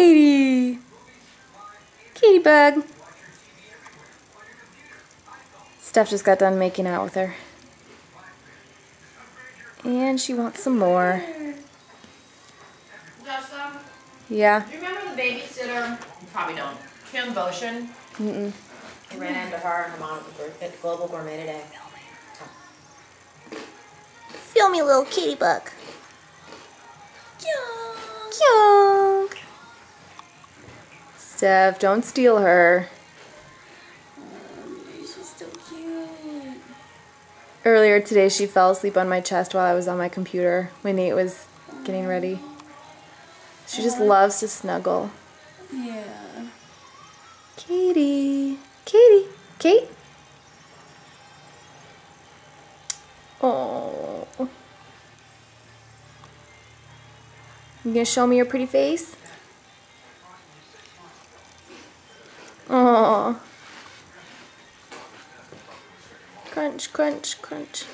Katie. Katie bug. Steph just got done making out with her. And she wants some more. Justin, Yeah. do you remember the babysitter? You probably don't. Kim Boshin. Mm-mm. I ran into her and her mom at the Global Gourmet today. Feel me, little kitty bug. Kyunk. Steph, don't steal her. She's so cute. Earlier today, she fell asleep on my chest while I was on my computer when Nate was getting ready. She just loves to snuggle. Yeah. Katie. Katie. Kate? Oh. You gonna show me your pretty face? Oh. Crunch, crunch, crunch.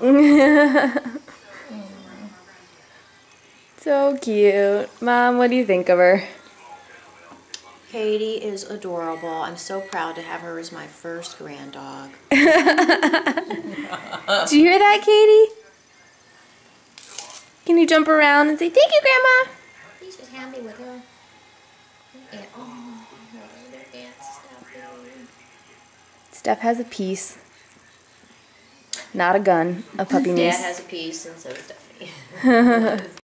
so cute. Mom, what do you think of her? Katie is adorable. I'm so proud to have her as my first grand dog. Do you hear that, Katie? Can you jump around and say, Thank you, Grandma? He's just happy with her. And, oh, dance stuff. Steph has a piece. Not a gun, a puppy Dad has a piece and so does Stephanie.